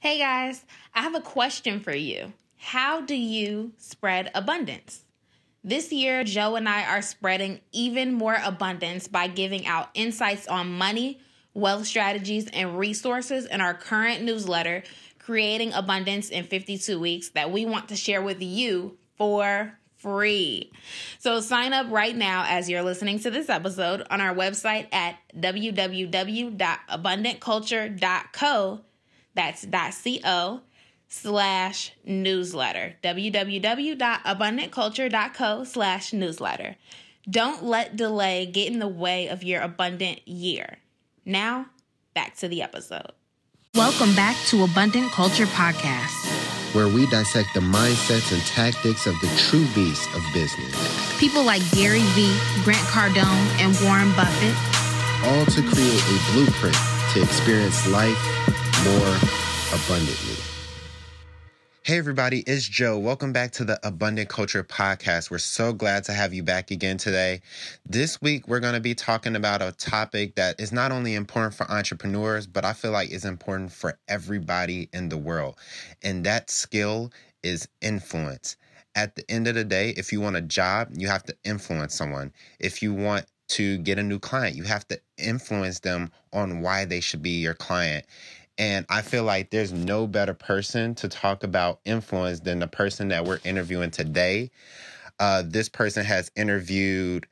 Hey guys, I have a question for you. How do you spread abundance? This year, Jo and I are spreading even more abundance by giving out insights on money, wealth strategies, and resources in our current newsletter, Creating Abundance in 52 Weeks, that we want to share with you for free. So sign up right now as you're listening to this episode on our website at www.abundantculture.co. That's .co slash newsletter. www.abundantculture.co slash newsletter. Don't let delay get in the way of your abundant year. Now, back to the episode. Welcome back to Abundant Culture Podcast, where we dissect the mindsets and tactics of the true beasts of business. People like Gary Vee, Grant Cardone, and Warren Buffett. All to create a blueprint to experience life more abundantly. Hey, everybody, it's Jo. Welcome back to the Abundant Culture Podcast. We're so glad to have you back again today. This week, we're going to be talking about a topic that is not only important for entrepreneurs, but I feel like is important for everybody in the world. And that skill is influence. At the end of the day, if you want a job, you have to influence someone. If you want to get a new client, you have to influence them on why they should be your client. And I feel like there's no better person to talk about influence than the person that we're interviewing today. Uh, this person has interviewed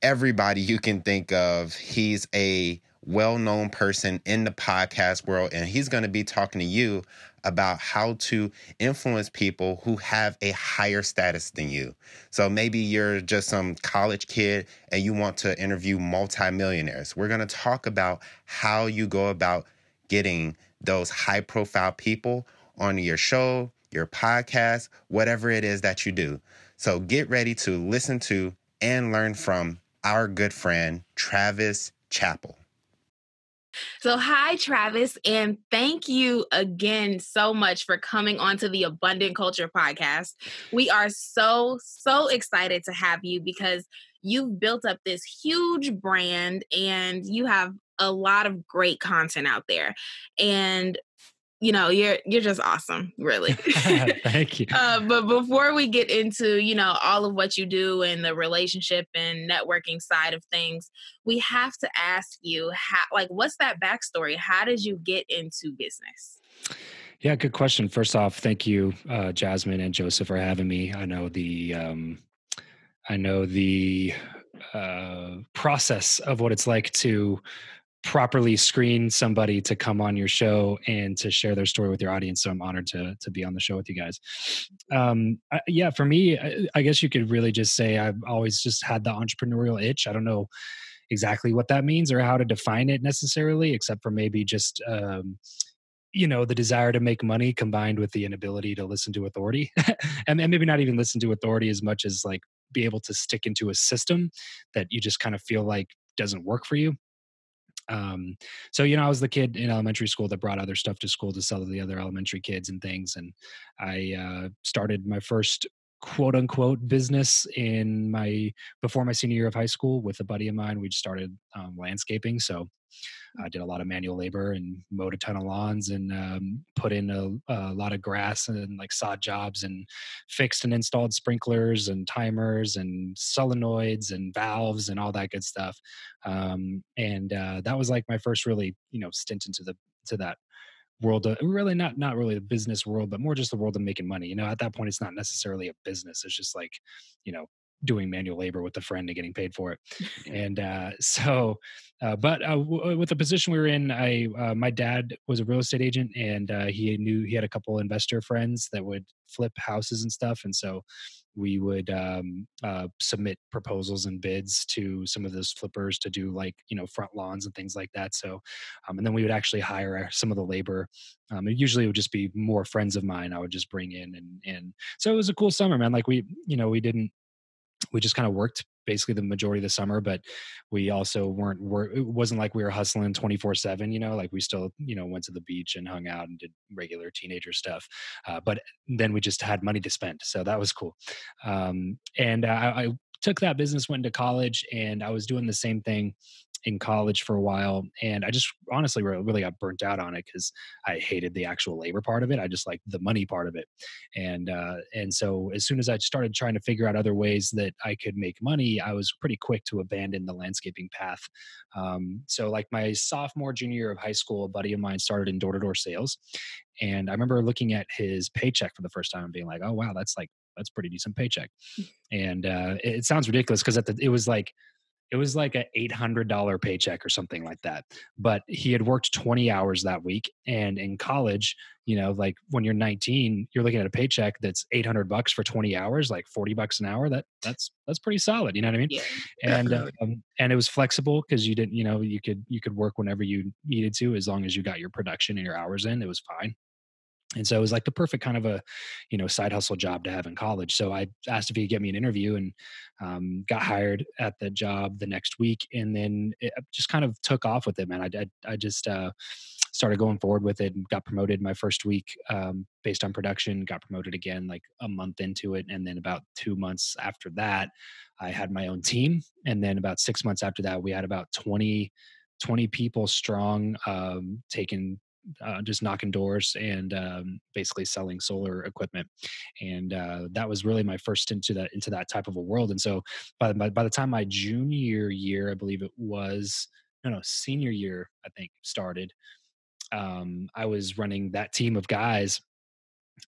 everybody you can think of. He's a well known person in the podcast world, and he's going to be talking to you about how to influence people who have a higher status than you. So maybe you're just some college kid and you want to interview multimillionaires. We're going to talk about how you go about getting those high profile people on your show, your podcast, whatever it is that you do. So get ready to listen to and learn from our good friend, Travis Chappell. So, hi, Travis, and thank you again so much for coming onto the Abundant Culture podcast. We are so, so excited to have you because you've built up this huge brand and you have a lot of great content out there. And you know you're you're just awesome really. Thank you. Uh, but before we get into you know all of what you do and the relationship and networking side of things we have to ask you how like what's that backstory? How did you get into business? Yeah good question. First off thank you uh, jasmine and joseph for having me. I know the um, i know the uh, process of what it's like to properly screen somebody to come on your show and to share their story with your audience. So I'm honored to to be on the show with you guys. Um, I, yeah, for me, I, I, guess you could really just say I've always just had the entrepreneurial itch. I don't know exactly what that means or how to define it necessarily, except for maybe just. Um, you know the desire to make money combined with the inability to listen to authority and, and maybe not even listen to authority as much as like be able to stick into a system that you just kind of feel like doesn't work for you um, so you know i was the kid in elementary school that brought other stuff to school to sell to the other elementary kids and things and i uh, started my first quote unquote business in my before my senior year of high school with a buddy of mine we just started um, landscaping so I did a lot of manual labor and mowed a ton of lawns and um, put in a, a, lot of grass and like sod jobs and fixed and installed sprinklers and timers and solenoids and valves and all that good stuff. Um, and uh, that was like my first really, you know, stint into the to that world of really not not really the business world but more just the world of making money you know at that point it's not necessarily a business it's just like you know doing manual labor with a friend and getting paid for it. and uh, so, uh, but uh, w- uh, with the position we were in, I uh, my dad was a real estate agent, and uh, he knew he had a couple investor friends that would flip houses and stuff, and so we would um, submit proposals and bids to some of those flippers to do like you know front lawns and things like that. So, um, and then we would actually hire some of the labor. Um, it usually would just be more friends of mine. I would just bring in and and so it was a cool summer, man. Like we, you know, we didn't we just kind of worked basically the majority of the summer but we also weren't were it wasn't like we were hustling 24 7 you know like we still you know went to the beach and hung out and did regular teenager stuff uh, but then we just had money to spend so that was cool. Um, and I, I, took that business, went to college, and I was doing the same thing in college for a while and i just honestly really got burnt out on it because i hated the actual labor part of it i just liked the money part of it and uh, and so as soon as i started trying to figure out other ways that i could make money i was pretty quick to abandon the landscaping path um, so like my sophomore junior year of high school a buddy of mine started in door-to-door sales and i remember looking at his paycheck for the first time and being like oh wow that's like that's pretty decent paycheck. And uh, it, it sounds ridiculous because it was like it was like a $800 paycheck or something like that. But he had worked 20 hours that week and in college you know like when you're 19 you're looking at a paycheck that's 800 bucks for 20 hours like 40 bucks an hour that that's that's pretty solid you know what i mean? Yeah. and um, and it was flexible because you didn't you know you could you could work whenever you needed to as long as you got your production and your hours in it was fine and so it was like the perfect kind of a you know side hustle job to have in college. So i asked if he could get me an interview and um, got hired at the job the next week and then it just kind of took off with it man. I, I, I just uh, started going forward with it and got promoted my first week um, based on production got promoted again like a month into it and then about two months after that i had my own team. And then about six months after that we had about 20 20 people strong um, taking uh, just knocking doors and um, basically selling solar equipment, and uh, that was really my first into that into that type of a world. And so by, by by the time my junior year, I believe it was no no senior year, I think started. Um, I was running that team of guys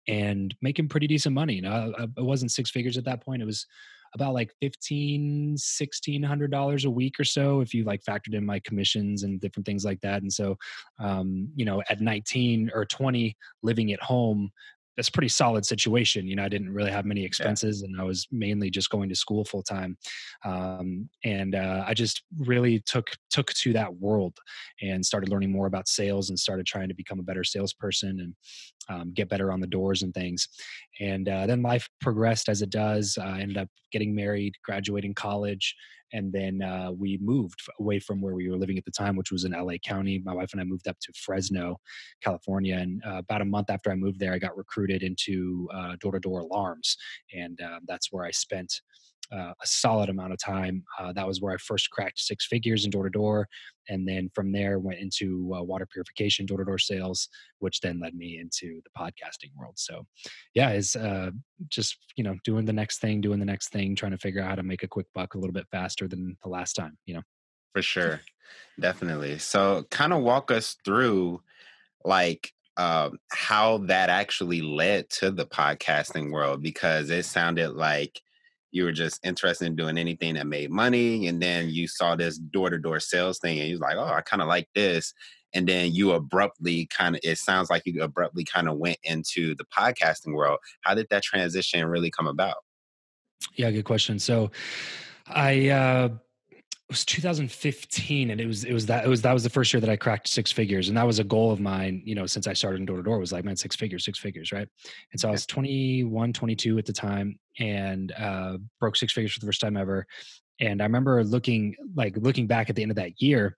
and making pretty decent money. You know, it wasn't six figures at that point. It was about like 15 1600 dollars a week or so if you like factored in my commissions and different things like that and so um, you know at 19 or 20 living at home that's a pretty solid situation. You know, I didn't really have many expenses, yeah. and I was mainly just going to school full time. Um, and uh, I just really took took to that world and started learning more about sales and started trying to become a better salesperson and um, get better on the doors and things. And uh, then life progressed as it does. I ended up getting married, graduating college, and then uh, we moved away from where we were living at the time, which was in LA County. My wife and I moved up to Fresno, California, and uh, about a month after I moved there, I got recruited into door to door alarms, and uh, that's where I spent uh, a solid amount of time. Uh, that was where I first cracked six figures in door to door, and then from there went into uh, water purification door to door sales, which then led me into the podcasting world. So, yeah, is uh, just you know doing the next thing, doing the next thing, trying to figure out how to make a quick buck a little bit faster than the last time. You know, for sure, definitely. So, kind of walk us through like um, how that actually led to the podcasting world because it sounded like you were just interested in doing anything that made money and then you saw this door-to-door sales thing and you're like oh i kind of like this and then you abruptly kind of it sounds like you abruptly kind of went into the podcasting world. How did that transition really come about? Yeah good question. So i uh was 2015 and it was it was that it was that was the first year that I cracked six figures and that was a goal of mine you know since I started in door to door was like man six figures six figures right? And so I was 21 22 at the time and uh broke six figures for the first time ever and i remember looking like looking back at the end of that year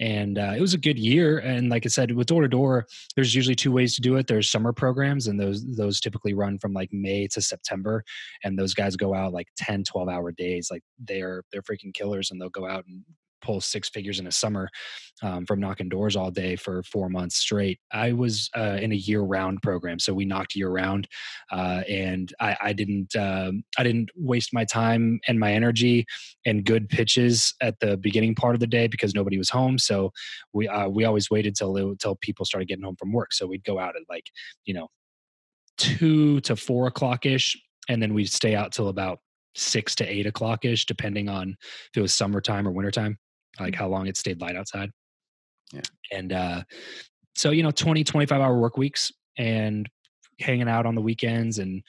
and uh, it was a good year and like i said with door to door there's usually two ways to do it. There's summer programs and those those typically run from like may to september and those guys go out like 10 12 hour days like they're they're freaking killers and they'll go out and pull six figures in a summer um, from knocking doors all day for four months straight. I was uh, in a year-round program, so we knocked year-round, uh, and I, I didn't uh, I didn't waste my time and my energy and good pitches at the beginning part of the day because nobody was home. So we uh, we always waited till till people started getting home from work. So we'd go out at like you know two to four o'clock ish, and then we'd stay out till about six to eight o'clock ish, depending on if it was summertime or wintertime like how long it stayed light outside. Yeah. And uh, so, you know, 20, 25 hour work weeks and hanging out on the weekends and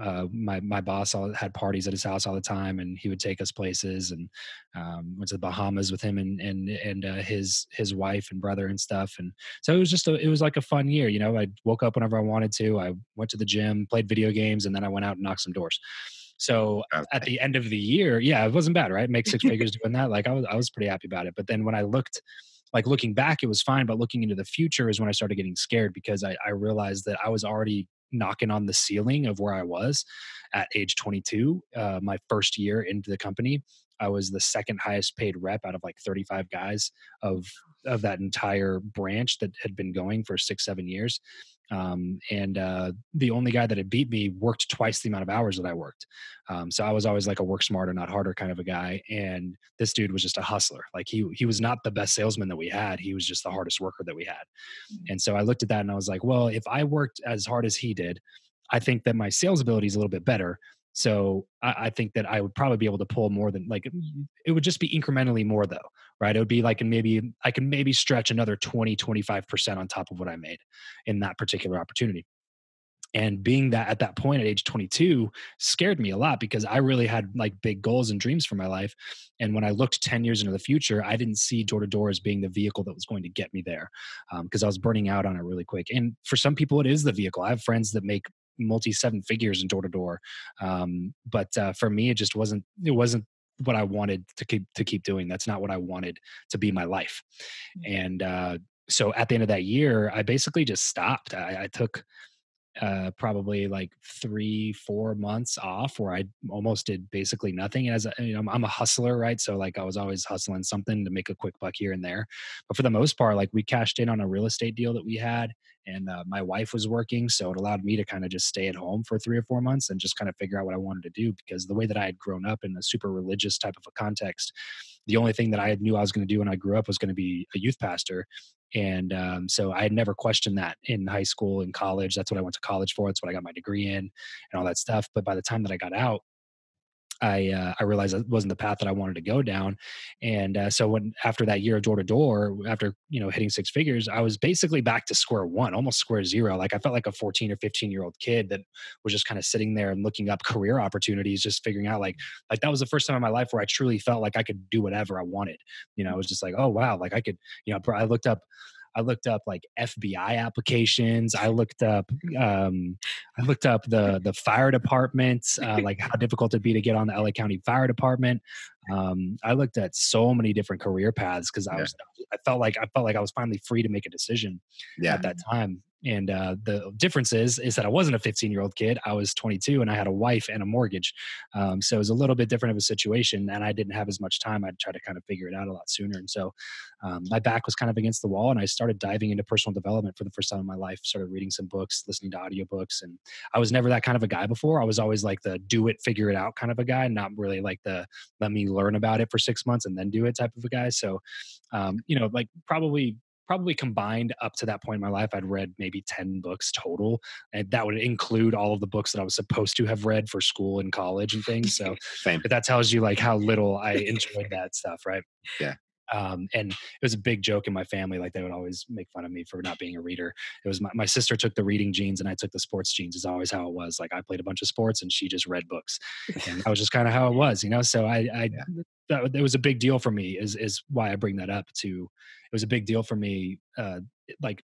uh, my my boss all, had parties at his house all the time, and he would take us places, and um, went to the Bahamas with him and and and uh, his his wife and brother and stuff. And so it was just a, it was like a fun year. You know, I woke up whenever I wanted to. I went to the gym, played video games, and then I went out and knocked some doors. So at the end of the year, yeah, it wasn't bad, right? Make six figures doing that. Like I was, I was pretty happy about it. But then when I looked, like looking back, it was fine. But looking into the future is when I started getting scared because I, I realized that I was already knocking on the ceiling of where I was at age 22. Uh, my first year into the company, I was the second highest paid rep out of like 35 guys of of that entire branch that had been going for six seven years. Um, and uh, the only guy that had beat me worked twice the amount of hours that I worked. Um, so I was always like a work smarter, not harder kind of a guy. And this dude was just a hustler. Like he he was not the best salesman that we had. He was just the hardest worker that we had. Mm-hmm. And so I looked at that and I was like, well, if I worked as hard as he did, I think that my sales ability is a little bit better. So I, I, think that I would probably be able to pull more than like it would just be incrementally more though, right? It would be like and maybe I can maybe stretch another 20, 25% on top of what I made in that particular opportunity. And being that at that point at age 22 scared me a lot because I really had like big goals and dreams for my life. And when I looked 10 years into the future, I didn't see door to door as being the vehicle that was going to get me there because um, I was burning out on it really quick. And for some people, it is the vehicle. I have friends that make multi seven figures in door to door. But uh, for me, it just wasn't. It wasn't what I wanted to keep to keep doing. That's not what I wanted to be my life. Mm. And uh, so at the end of that year, I basically just stopped. I, I took uh, probably like three, four months off where I almost did basically nothing. As a, you know, I'm a hustler, right? So like I was always hustling something to make a quick buck here and there. But for the most part, like we cashed in on a real estate deal that we had, and uh, my wife was working, so it allowed me to kind of just stay at home for three or four months and just kind of figure out what I wanted to do. Because the way that I had grown up in a super religious type of a context, the only thing that I knew I was going to do when I grew up was going to be a youth pastor. And um, so I had never questioned that in high school and college. That's what I went to college for. That's what I got my degree in and all that stuff. But by the time that I got out, I uh, I realized that wasn't the path that I wanted to go down, and uh, so when after that year of door to door, after you know hitting six figures, I was basically back to square one, almost square zero. Like I felt like a 14 or 15 year old kid that was just kind of sitting there and looking up career opportunities, just figuring out like like that was the first time in my life where I truly felt like I could do whatever I wanted. You know, I was just like, oh wow, like I could. You know, I looked up I looked up like FBI applications. I looked up um, I looked up the the fire department, uh, like how difficult it'd be to get on the LA County Fire Department. Um, I looked at so many different career paths because I was I felt like I felt like I was finally free to make a decision yeah. at that time. And uh, the difference is is that I wasn't a 15 year old kid. I was 22 and I had a wife and a mortgage. Um, so it was a little bit different of a situation, and I didn't have as much time. I'd try to kind of figure it out a lot sooner. And so um, my back was kind of against the wall, and I started diving into personal development for the first time in my life. Started reading some books, listening to audiobooks, and I was never that kind of a guy before. I was always like the do it, figure it out kind of a guy, not really like the let me learn about it for six months and then do it type of a guy. So, um, you know, like probably probably combined up to that point in my life, I'd read maybe 10 books total. And that would include all of the books that I was supposed to have read for school and college and things. So Same. that tells you like how little I enjoyed that stuff, right? Yeah. Um, and it was a big joke in my family. Like they would always make fun of me for not being a reader. It was my, my sister took the reading genes and I took the sports genes is always how it was. Like I played a bunch of sports and she just read books and that was just kind of how it was, you know? So I, I, that, that was a big deal for me is, is why I bring that up to, it was a big deal for me. Uh, like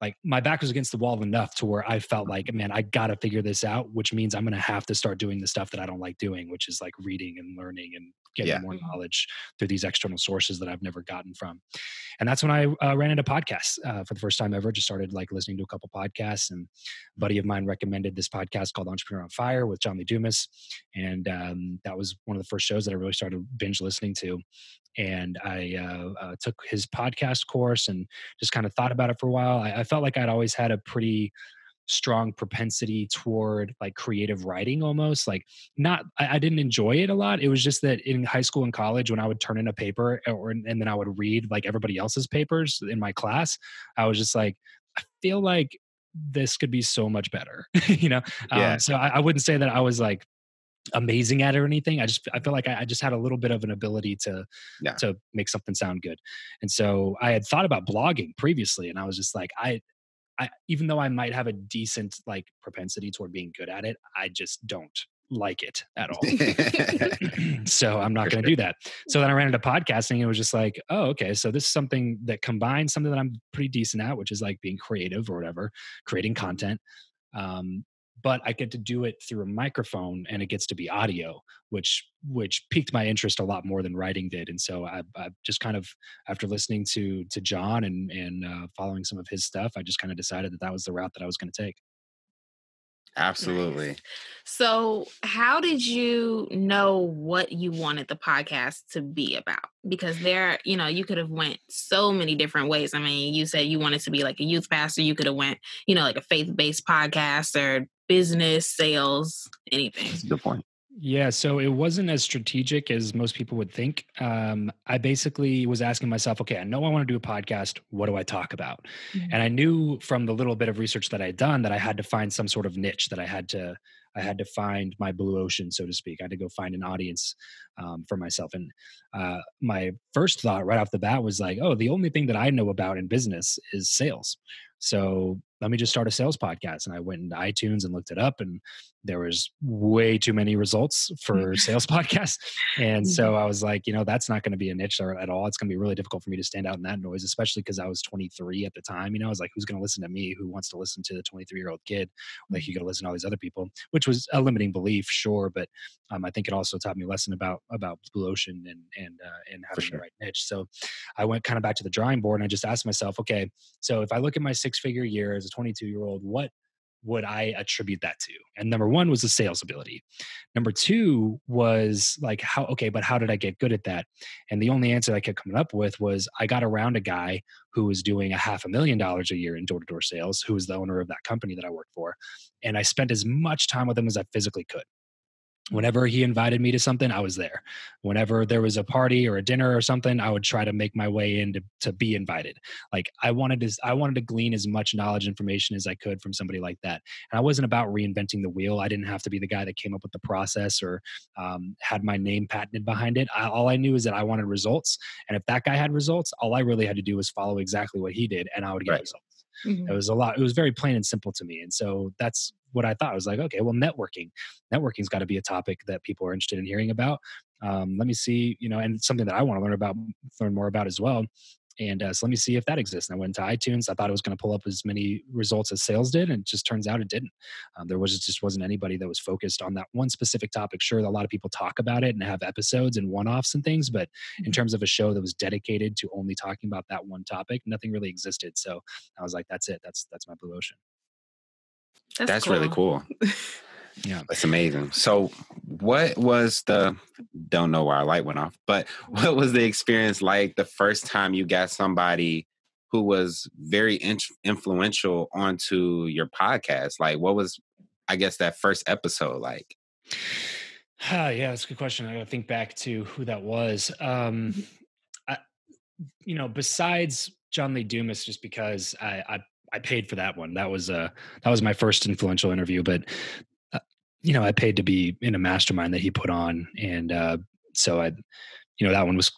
like my back was against the wall enough to where I felt like, man, I got to figure this out, which means I'm going to have to start doing the stuff that I don't like doing, which is like reading and learning and getting yeah. more mm-hmm. knowledge through these external sources that I've never gotten from. And that's when I uh, ran into podcasts uh, for the first time ever. Just started like listening to a couple podcasts, and a buddy of mine recommended this podcast called Entrepreneur on Fire with John Lee Dumas, and um, that was one of the first shows that I really started binge listening to and I uh, uh, took his podcast course and just kind of thought about it for a while. I, I, felt like I'd always had a pretty strong propensity toward like creative writing almost like not I, I, didn't enjoy it a lot it was just that in high school and college when i would turn in a paper or and then i would read like everybody else's papers in my class i was just like i feel like this could be so much better you know yeah. Um, so I, I wouldn't say that i was like amazing at it or anything. I just I feel like I, I just had a little bit of an ability to yeah. to make something sound good. And so I had thought about blogging previously, and I was just like, I, I even though I might have a decent like propensity toward being good at it, I just don't like it at all. so I'm not going to do that. So then I ran into podcasting and it was just like, oh, okay. So this is something that combines something that I'm pretty decent at, which is like being creative or whatever, creating content. Um, but I get to do it through a microphone and it gets to be audio, which which piqued my interest a lot more than writing did. And so I, I just kind of after listening to to John and and uh, following some of his stuff, I just kind of decided that that was the route that I was going to take. Absolutely. Nice. So, how did you know what you wanted the podcast to be about? Because there, you know, you could have went so many different ways. I mean, you said you wanted to be like a youth pastor. You could have went, you know, like a faith-based podcast or business, sales, anything. That's a good point. Yeah, so it wasn't as strategic as most people would think. Um, I basically was asking myself, okay, I know I want to do a podcast. What do I talk about? Mm-hmm. And I knew from the little bit of research that I had done that I had to find some sort of niche that I had to I had to find my blue ocean, so to speak. I had to go find an audience um, for myself. And uh, my first thought right off the bat was like, oh, the only thing that I know about in business is sales. So let me just start a sales podcast. And I went into iTunes and looked it up, and there was way too many results for sales podcasts. And so mm-hmm. I was like, you know, that's not going to be a niche at all. It's going to be really difficult for me to stand out in that noise, especially because I was 23 at the time. You know, I was like, who's going to listen to me? Who wants to listen to the 23 year old kid? Like, you got to listen to all these other people, which was a limiting belief, sure. But um, I think it also taught me a lesson about about Blue Ocean and and uh, and having sure. the right niche. So I went kind of back to the drawing board and I just asked myself, okay, so if I look at my six figure year as a 22 year old, what would I attribute that to? And number one was the sales ability. Number two was like, how, okay, but how did I get good at that? And the only answer I kept coming up with was I got around a guy who was doing a half a million dollars a year in door to door sales, who was the owner of that company that I worked for. And I spent as much time with him as I physically could whenever he invited me to something i was there. Whenever there was a party or a dinner or something i would try to make my way in to, to be invited. Like i wanted to i wanted to glean as much knowledge information as i could from somebody like that. And i wasn't about reinventing the wheel. I didn't have to be the guy that came up with the process or um, had my name patented behind it. I, all i knew is that i wanted results. And if that guy had results all i really had to do was follow exactly what he did and i would get right. results. Mm-hmm. It was a lot. It was very plain and simple to me, and so that's what I thought. I was like, okay, well, networking, networking's got to be a topic that people are interested in hearing about. Um, let me see, you know, and something that I want to learn about, learn more about as well. And uh, so let me see if that exists. And I went to iTunes. I thought it was going to pull up as many results as sales did, and it just turns out it didn't. Um, there was just wasn't anybody that was focused on that one specific topic. Sure, a lot of people talk about it and have episodes and one-offs and things, but in mm-hmm. terms of a show that was dedicated to only talking about that one topic, nothing really existed. So I was like, that's it. That's that's my blue ocean. That's, That's cool. really cool. yeah, that's amazing. So, what was the? Don't know why our light went off, but what was the experience like the first time you got somebody who was very in- influential onto your podcast? Like, what was, I guess, that first episode like? Uh, yeah, that's a good question. I got to think back to who that was. Um, mm-hmm. I, you know, besides John Lee Dumas, just because I, I I paid for that one. That was uh that was my first influential interview, but uh, you know, I paid to be in a mastermind that he put on and uh so I you know, that one was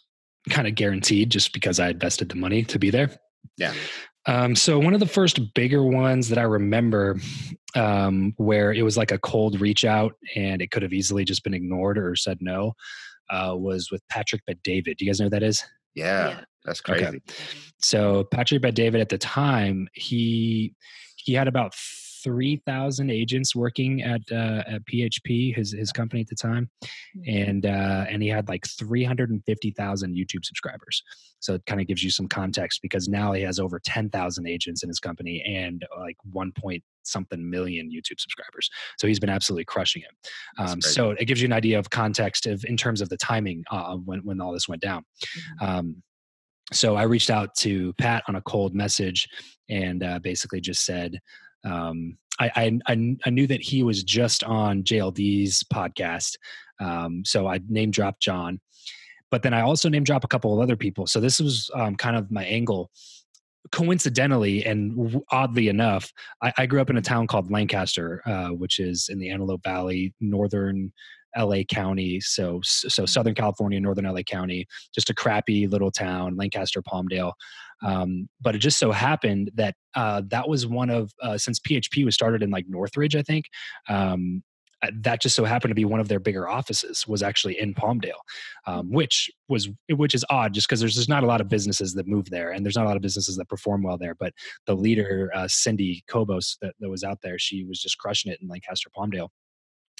kind of guaranteed just because I invested the money to be there. Yeah. Um, so one of the first bigger ones that I remember, um, where it was like a cold reach out and it could have easily just been ignored or said no, uh, was with Patrick Bet-David. Do you guys know who that is? Yeah. yeah. That's crazy. Okay. So Patrick Bet-David at the time, he he had about three thousand agents working at uh, at PHP, his his company at the time, and uh, and he had like three hundred and fifty thousand YouTube subscribers. So it kind of gives you some context because now he has over ten thousand agents in his company and uh, like one point something million YouTube subscribers. So he's been absolutely crushing it. Um, so it gives you an idea of context of in terms of the timing uh, when when all this went down. Mm-hmm. Um, so I reached out to Pat on a cold message and uh, basically just said, um, I, I, I, knew that he was just on JLD's podcast. Um, so I name dropped John, but then I also name drop a couple of other people. So this was um, kind of my angle. Coincidentally and oddly enough, I, I, grew up in a town called Lancaster, uh, which is in the Antelope Valley, northern LA County, so so Southern California, Northern LA County, just a crappy little town, Lancaster, Palmdale. Um, but it just so happened that uh, that was one of uh, since PHP was started in like Northridge, I think. Um, uh, that just so happened to be one of their bigger offices was actually in Palmdale, um, which was which is odd just because there's just not a lot of businesses that move there and there's not a lot of businesses that perform well there. But the leader, uh, Cindy Kobos, that, that was out there, she was just crushing it in Lancaster, Palmdale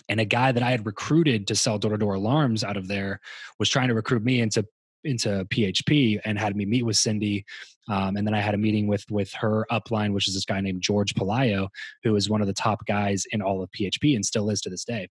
and a guy that I had recruited to sell door to door alarms out of there was trying to recruit me into into PHP and had me meet with Cindy. Um, and then I had a meeting with with her upline, which is this guy named George Palayo, who is one of the top guys in all of PHP and still is to this day.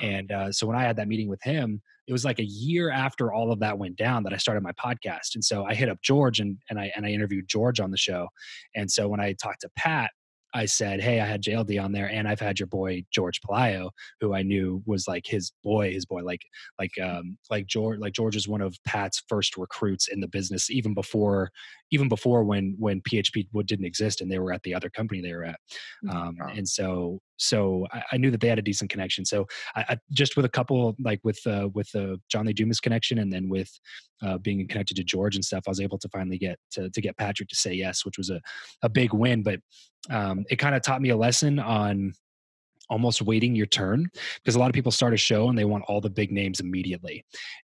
And uh, so when I had that meeting with him, it was like a year after all of that went down that I started my podcast. And so I hit up George and and I and I interviewed George on the show. And so when I talked to Pat, I said, "Hey, I had JLD on there, and I've had your boy George Palayo, who I knew was like his boy, his boy, like like um like George, like George is one of Pat's first recruits in the business, even before even before when when PHP didn't exist and they were at the other company they were at, mm, um, wow. and so so I, I, knew that they had a decent connection. So I, I just with a couple like with uh, with the John Lee Dumas connection, and then with uh, being connected to George and stuff, I was able to finally get to to get Patrick to say yes, which was a a big win. But um, it kind of taught me a lesson on almost waiting your turn because a lot of people start a show and they want all the big names immediately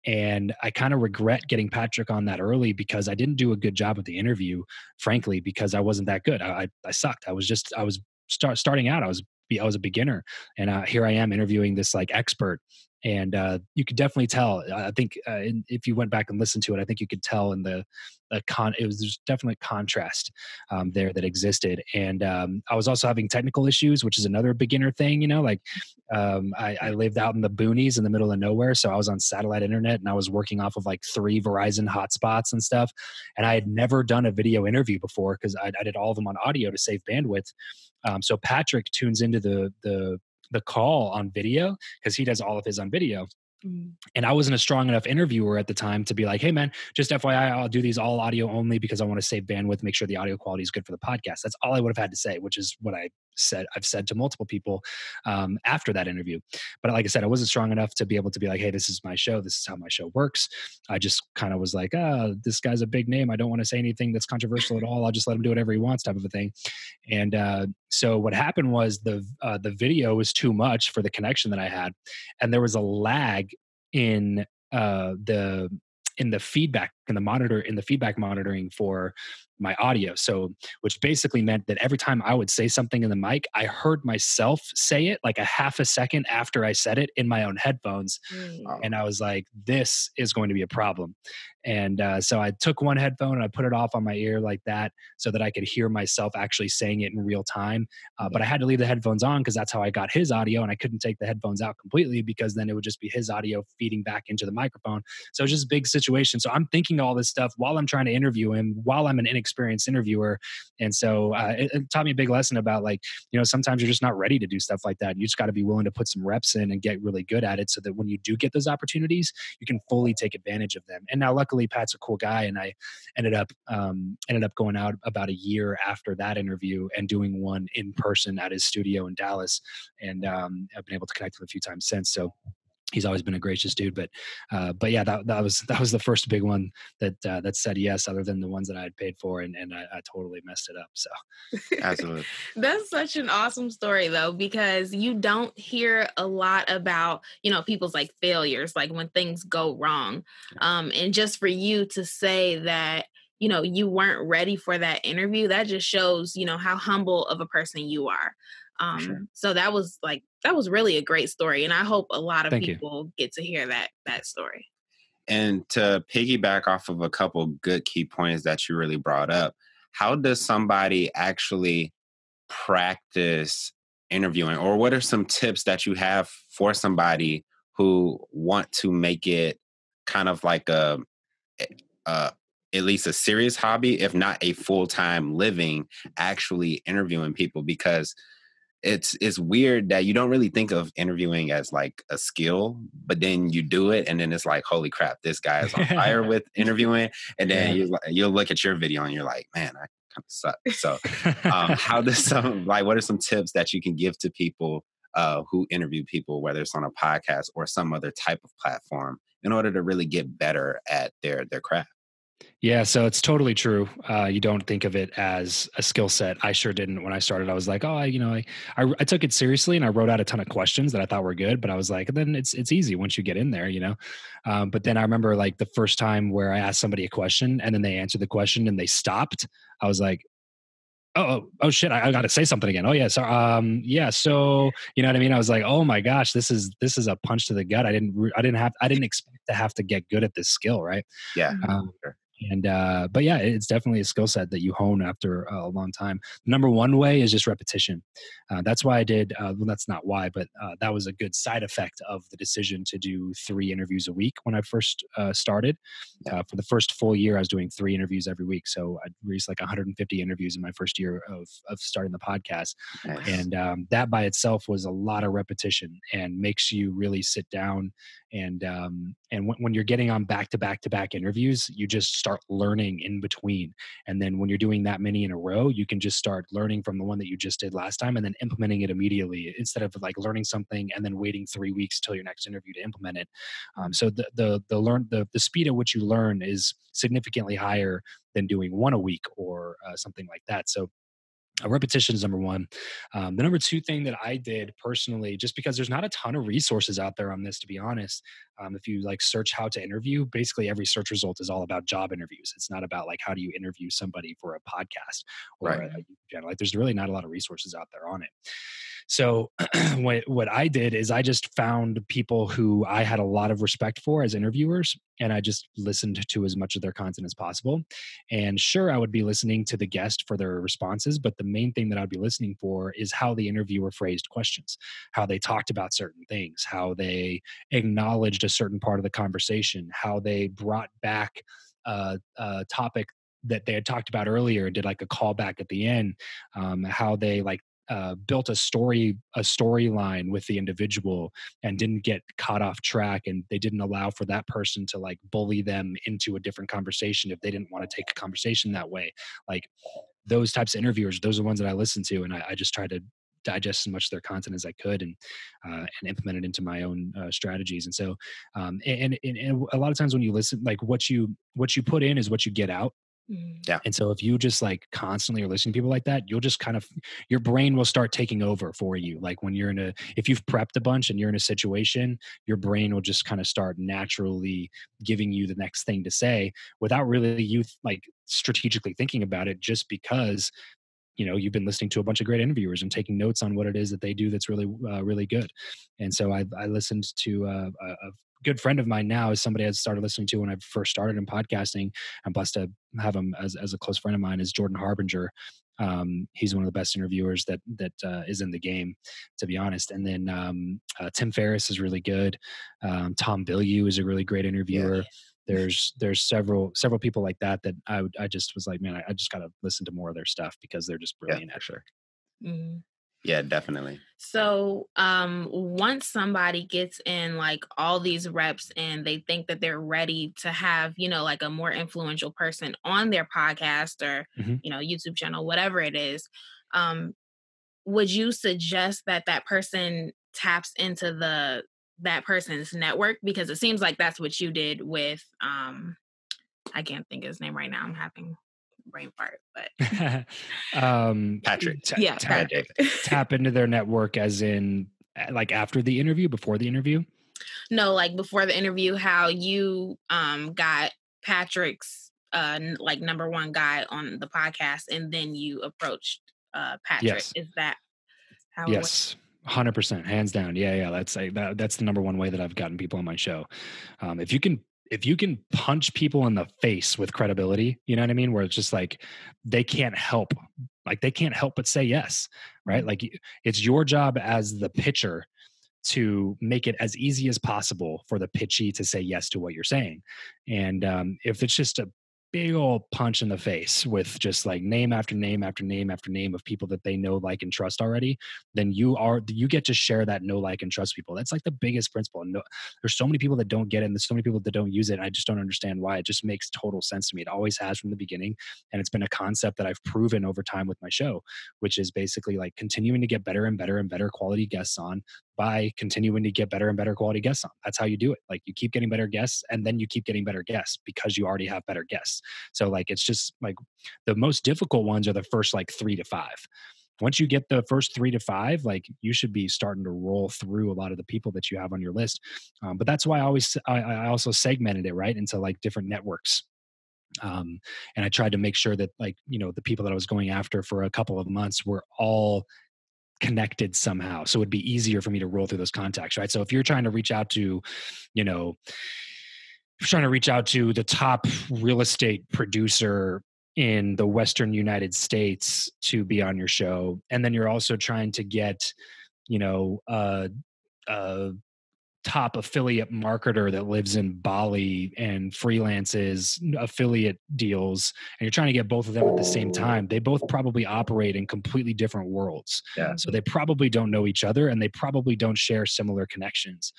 and I kind of regret getting Patrick on that early because I didn't do a good job of the interview, frankly, because I wasn't that good. I, I, sucked. I was just, I was start, starting out. I was, I was a beginner and uh, here I am interviewing this like expert and uh, you could definitely tell. I think uh, in, if you went back and listened to it, I think you could tell in the, the con. It was there's definitely contrast um, there that existed, and um, I was also having technical issues, which is another beginner thing. You know, like um, I, I, lived out in the boonies in the middle of nowhere, so I was on satellite internet, and I was working off of like three Verizon hotspots and stuff, and I had never done a video interview before because I, I, did all of them on audio to save bandwidth. Um, so Patrick tunes into the the the call on video because he does all of his on video. Mm. And I wasn't a strong enough interviewer at the time to be like, hey, man, just FYI, I'll do these all audio only because I want to save bandwidth, make sure the audio quality is good for the podcast. That's all I would have had to say, which is what I said I've said to multiple people um, after that interview. But like I said, I wasn't strong enough to be able to be like, hey, this is my show. This is how my show works. I just kind of was like, oh, this guy's a big name. I don't want to say anything that's controversial at all. I'll just let him do whatever he wants, type of a thing. And uh, so what happened was the uh, the video was too much for the connection that I had, and there was a lag in uh, the in the feedback in the monitor in the feedback monitoring for my audio. So, which basically meant that every time I would say something in the mic, I heard myself say it like a half a second after I said it in my own headphones. Mm. And I was like, this is going to be a problem. And uh, so I took one headphone and I put it off on my ear like that so that I could hear myself actually saying it in real time. Uh, but I had to leave the headphones on because that's how I got his audio. And I couldn't take the headphones out completely because then it would just be his audio feeding back into the microphone. So it's just a big situation. So I'm thinking all this stuff while I'm trying to interview him, while I'm an inexperienced interviewer. And so uh, it, it taught me a big lesson about like, you know, sometimes you're just not ready to do stuff like that. You just got to be willing to put some reps in and get really good at it so that when you do get those opportunities, you can fully take advantage of them. And now, luckily, Pat's a cool guy, and I ended up um, ended up going out about a year after that interview and doing one in person at his studio in Dallas, and um, I've been able to connect with him a few times since. So he's always been a gracious dude but uh, but yeah that, that was that was the first big one that uh, that said yes other than the ones that i had paid for and, and I, I totally messed it up so. Absolutely. That's such an awesome story though because you don't hear a lot about you know people's like failures like when things go wrong um and just for you to say that you know you weren't ready for that interview that just shows you know how humble of a person you are um, sure. So that was like that was really a great story, and I hope a lot of Thank people you. get to hear that that story. And to piggyback off of a couple good key points that you really brought up, how does somebody actually practice interviewing, or what are some tips that you have for somebody who want to make it kind of like a, a eh, at least a serious hobby, if not a full time living, actually interviewing people because it's it's weird that you don't really think of interviewing as like a skill, but then you do it, and then it's like, holy crap, this guy is on fire with interviewing, and then yeah. you you'll look at your video and you're like, man, I kind of suck. So, um, how does some like what are some tips that you can give to people uh, who interview people, whether it's on a podcast or some other type of platform, in order to really get better at their their craft? Yeah, so it's totally true. Uh, you don't think of it as a skill set. I sure didn't when I started. I was like, oh, I, you know, I, I, I took it seriously and I wrote out a ton of questions that I thought were good. But I was like, then it's it's easy once you get in there, you know. Um, but then I remember like the first time where I asked somebody a question and then they answered the question and they stopped. I was like, oh, oh, oh shit, I, I got to say something again. Oh yeah, so um, yeah, so you know what I mean. I was like, oh my gosh, this is this is a punch to the gut. I didn't I didn't have I didn't expect to have to get good at this skill, right? Yeah. Um, and uh, but yeah it's definitely a skill set that you hone after a long time. Number one way is just repetition. Uh, that's why i did uh, well that's not why but uh, that was a good side effect of the decision to do three interviews a week when i first uh, started. Uh, for the first full year i was doing three interviews every week so i reached like 150 interviews in my first year of, of starting the podcast. Nice. and um, that by itself was a lot of repetition and makes you really sit down and um, and when, when you're getting on back to back to back interviews you just start learning in between and then when you're doing that many in a row you can just start learning from the one that you just did last time and then implementing it immediately instead of like learning something and then waiting three weeks till your next interview to implement it um, so the the the learn the, the speed at which you learn is significantly higher than doing one a week or uh, something like that so uh, repetition is number one. Um, the number two thing that I did personally, just because there's not a ton of resources out there on this, to be honest. Um, if you like search how to interview, basically every search result is all about job interviews. It's not about like how do you interview somebody for a podcast or right. a, like there's really not a lot of resources out there on it. So what what I did is I just found people who I had a lot of respect for as interviewers and I just listened to as much of their content as possible. And sure I would be listening to the guest for their responses, but the main thing that I'd be listening for is how the interviewer phrased questions, how they talked about certain things, how they acknowledged a certain part of the conversation, how they brought back a, a topic that they had talked about earlier and did like a callback at the end um, how they like uh, built a story a storyline with the individual and didn't get caught off track and they didn't allow for that person to like bully them into a different conversation if they didn't want to take a conversation that way. Like those types of interviewers those are the ones that i listen to and i, I just try to digest as much of their content as I could and uh, and implement it into my own uh, strategies. And so, um, and, and, and a lot of times when you listen, like what you what you put in is what you get out. Mm. Yeah. And so if you just like constantly are listening to people like that, you'll just kind of your brain will start taking over for you. Like when you're in a if you've prepped a bunch and you're in a situation, your brain will just kind of start naturally giving you the next thing to say without really you like strategically thinking about it just because you know you've been listening to a bunch of great interviewers and taking notes on what it is that they do that's really uh, really good and so i, I listened to uh, a, a good friend of mine now is somebody I started listening to when I first started in podcasting. I'm blessed to have him as, as a close friend of mine is Jordan Harbinger. Um, he's one of the best interviewers that that uh, is in the game, to be honest. And then um, uh, Tim Ferriss is really good. Um, Tom Bilyeu is a really great interviewer. Yeah. There's there's several several people like that that I would I just was like man I, I just gotta listen to more of their stuff because they're just brilliant. Yeah, for sure. Mm-hmm. Yeah, definitely. So, um, once somebody gets in like all these reps and they think that they're ready to have, you know, like a more influential person on their podcast or, mm-hmm. you know, YouTube channel, whatever it is, um, would you suggest that that person taps into the that person's network because it seems like that's what you did with um I can't think of his name right now. I'm having brain fart, but um, Patrick. T- yeah, tap, tap into their network as in like after the interview, before the interview. No, like before the interview, how you um got Patrick's uh like number one guy on the podcast, and then you approached uh Patrick. Yes. Is that how? Yes. Hundred percent, hands down. Yeah, yeah. That's like that, that's the number one way that I've gotten people on my show. Um, if you can if you can punch people in the face with credibility, you know what I mean? Where it's just like they can't help, like they can't help but say yes, right? Like it's your job as the pitcher to make it as easy as possible for the pitchy to say yes to what you're saying. And um, if it's just a big old punch in the face with just like name after name after name after name of people that they know like and trust already then you are you get to share that know like and trust people. That's like the biggest principle. And no, there's so many people that don't get it and there's so many people that don't use it and i just don't understand why. It just makes total sense to me. It always has from the beginning and it's been a concept that i've proven over time with my show which is basically like continuing to get better and better and better quality guests on by continuing to get better and better quality guests on. That's how you do it. Like you keep getting better guests and then you keep getting better guests because you already have better guests. So like it's just like the most difficult ones are the first like 3 to 5. Once you get the first three to five, like you should be starting to roll through a lot of the people that you have on your list. Um, but that's why I always I, I also segmented it right into like different networks um, and i tried to make sure that like you know the people that i was going after for a couple of months were all connected somehow so it'd be easier for me to roll through those contacts right? So if you're trying to reach out to you know trying to reach out to the top real estate producer in the western united states to be on your show and then you're also trying to get you know uh, uh top affiliate marketer that lives in Bali and freelances affiliate deals and you're trying to get both of them at the same time, they both probably operate in completely different worlds. Yeah. So they probably don't know each other and they probably don't share similar connections.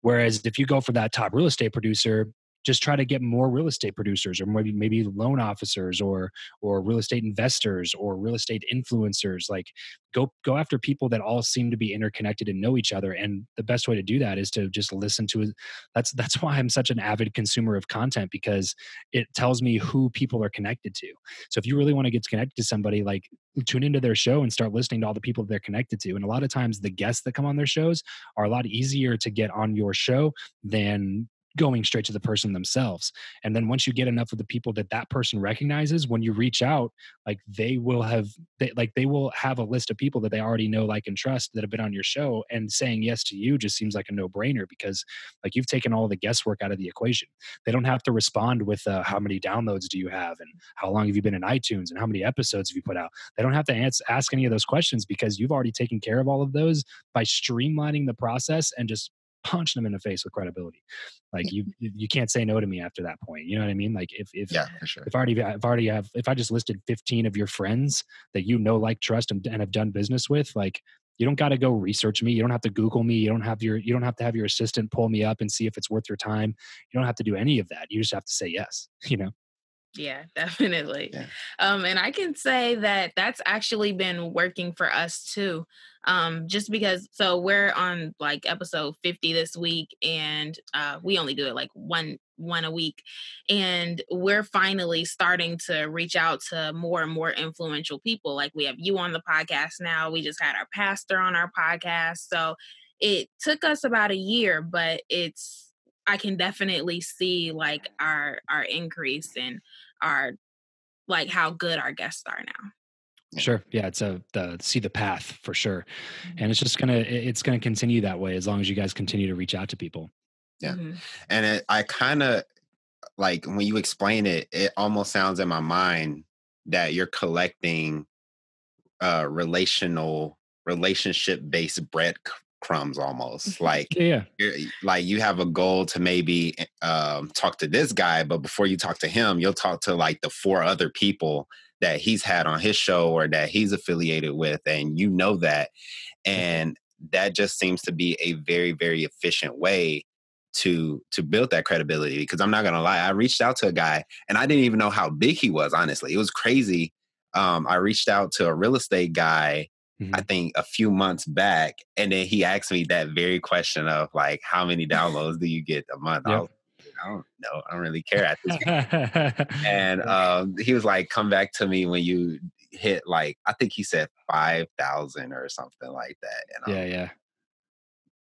Whereas if you go for that top real estate producer, just try to get more real estate producers or maybe maybe loan officers or or real estate investors or real estate influencers like go go after people that all seem to be interconnected and know each other and the best way to do that is to just listen to that's that's why I'm such an avid consumer of content because it tells me who people are connected to. So if you really want to get connected to somebody like tune into their show and start listening to all the people they're connected to and a lot of times the guests that come on their shows are a lot easier to get on your show than going straight to the person themselves and then once you get enough of the people that that person recognizes when you reach out like they will have they, like they will have a list of people that they already know like and trust that have been on your show and saying yes to you just seems like a no-brainer because like you've taken all the guesswork out of the equation. They don't have to respond with uh, how many downloads do you have and how long have you been in itunes and how many episodes have you put out? They don't have to answer, ask any of those questions because you've already taken care of all of those by streamlining the process and just punch them in the face with credibility. Like you, you can't say no to me after that point. You know what I mean? Like if if yeah, sure. If I already, if I already have, if I just listed fifteen of your friends that you know, like, trust, and, and have done business with, like you don't got to go research me. You don't have to Google me. You don't have your, you don't have to have your assistant pull me up and see if it's worth your time. You don't have to do any of that. You just have to say yes. You know. Yeah, definitely. Yeah. Um, and I can say that that's actually been working for us too. Um, just because, so we're on like episode 50 this week, and uh, we only do it like one one a week, and we're finally starting to reach out to more and more influential people. Like we have you on the podcast now. We just had our pastor on our podcast, so it took us about a year, but it's I can definitely see like our our increase and our like how good our guests are now. Sure. Yeah, it's a the see the path for sure, and it's just gonna it's gonna continue that way as long as you guys continue to reach out to people. Yeah, mm-hmm. and it, I kind of like when you explain it, it almost sounds in my mind that you're collecting uh relational relationship based bread crumbs almost like yeah like you have a goal to maybe um, talk to this guy but before you talk to him you'll talk to like the four other people that he's had on his show or that he's affiliated with and you know that and that just seems to be a very very efficient way to to build that credibility because i'm not gonna lie i reached out to a guy and i didn't even know how big he was honestly. It was crazy um, i reached out to a real estate guy mm-hmm. I think a few months back, and then he asked me that very question of like, how many downloads do you get a month? Yep. I, was, I don't know. I don't really care at this point. and um, he was like, come back to me when you hit like, I think he said 5,000 or something like that. And yeah, I'm, yeah.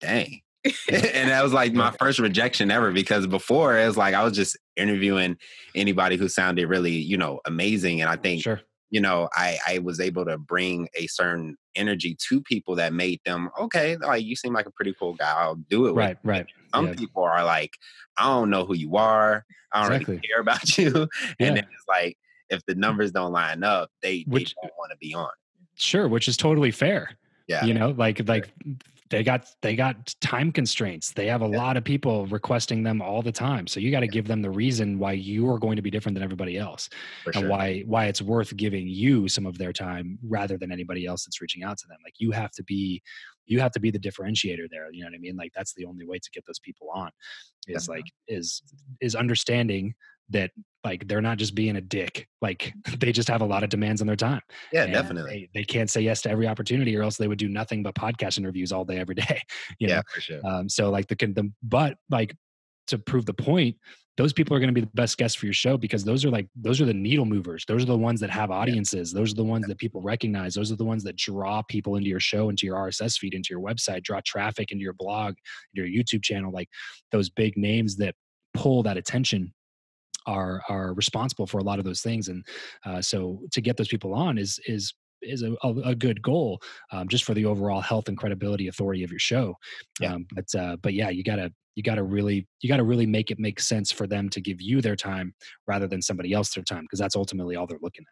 Dang. and that was like my first rejection ever because before it was like I was just interviewing anybody who sounded really, you know, amazing. And I think sure you know, I, I was able to bring a certain energy to people that made them, okay, like you seem like a pretty cool guy. I'll do it. Right, right. Some yeah. people are like, I don't know who you are. I don't exactly. really care about you. Yeah. And then it's like, if the numbers don't line up, they, which, they don't want to be on. Sure, which is totally fair. Yeah. You know, like like they got they got time constraints they have a yeah. lot of people requesting them all the time so you got to yeah. give them the reason why you are going to be different than everybody else For and sure. why why it's worth giving you some of their time rather than anybody else that's reaching out to them like you have to be you have to be the differentiator there you know what i mean like that's the only way to get those people on is yeah. like is is understanding that like they're not just being a dick like they just have a lot of demands on their time. Yeah definitely. they, they, can't say yes to every opportunity or else they would do nothing but podcast interviews all day every day you yeah know? for sure. Um, so like the, the but like to prove the point those people are going to be the best guests for your show because those are like those are the needle movers. Those are the ones that have audiences. Those are the ones that people recognize. Those are the ones that draw people into your show into your rss feed into your website draw traffic into your blog into your youtube channel like those big names that pull that attention are are responsible for a lot of those things and uh, so to get those people on is is is a, a, a good goal um, just for the overall health and credibility authority of your show yeah. Um, but uh, but yeah you gotta you gotta really you gotta really make it make sense for them to give you their time rather than somebody else their time because that's ultimately all they're looking